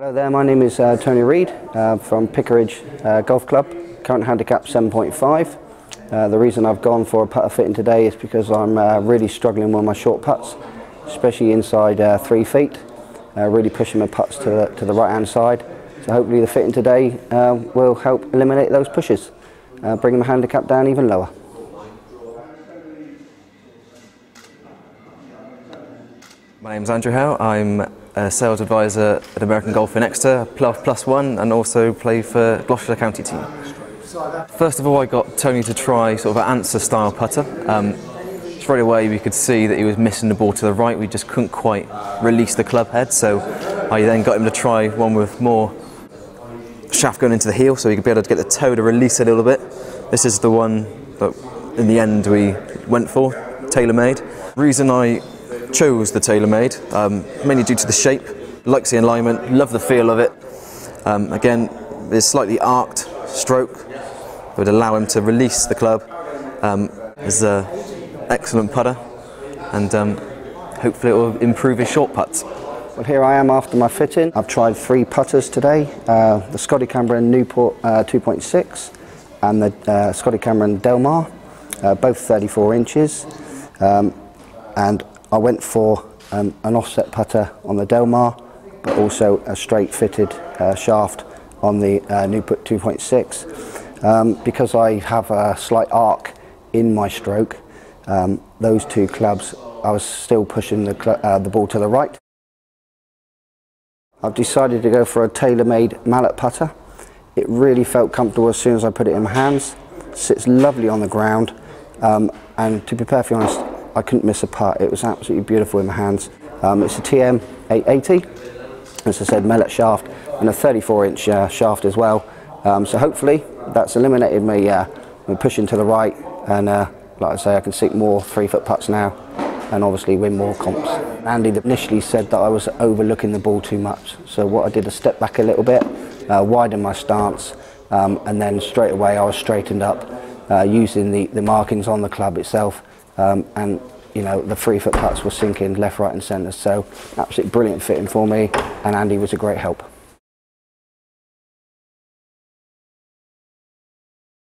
Hello there, my name is uh, Tony Reed uh, from Pickeridge uh, Golf Club, current handicap 7.5. Uh, the reason I've gone for a putter fitting today is because I'm uh, really struggling with my short putts, especially inside uh, three feet, really pushing my putts to the, to the right hand side. So hopefully the fitting today will help eliminate those pushes, bringing my handicap down even lower. My name is Andrew Howe. I'm a sales advisor at American Golf in Exeter, plus, plus one, and also play for Gloucestershire County team. First of all, I got Tony to try sort of an Anser style putter. Um, straight away, we could see that he was missing the ball to the right. We just couldn't quite release the club head, so I then got him to try one with more shaft going into the heel, so he could be able to get the toe to release a little bit. This is the one that in the end we went for, TaylorMade. Reason I chose the TaylorMade, um, mainly due to the shape, likes the alignment, love the feel of it. Um, again, it's slightly arced stroke, would allow him to release the club. Um, is an excellent putter, and um, hopefully it will improve his short putts. Well, here I am after my fitting. I've tried three putters today: uh, the Scotty Cameron Newport uh, 2.6 and the uh, Scotty Cameron Del Mar, uh, both 34 inches. Um, and I went for um, an offset putter on the Del Mar, but also a straight fitted uh, shaft on the uh, Newport 2.6. Um, because I have a slight arc in my stroke, um, those two clubs, I was still pushing the, uh, the ball to the right. I've decided to go for a TaylorMade mallet putter. It really felt comfortable as soon as I put it in my hands. Sits lovely on the ground, um, and to be perfectly honest, I couldn't miss a putt. It was absolutely beautiful in my hands. Um, it's a TM 880, as I said, mallet shaft, and a 34 inch uh, shaft as well. Um, so hopefully that's eliminated me, uh, me pushing to the right, and uh, like I say, I can sink more three foot putts now and obviously win more comps. Andy initially said that I was overlooking the ball too much, so what I did is step back a little bit, uh, widen my stance, um, and then straight away I was straightened up uh, using the, the markings on the club itself um, and you know the three foot putts were sinking left, right, and centre. So absolutely brilliant fitting for me, and Andy was a great help.